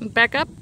Back up.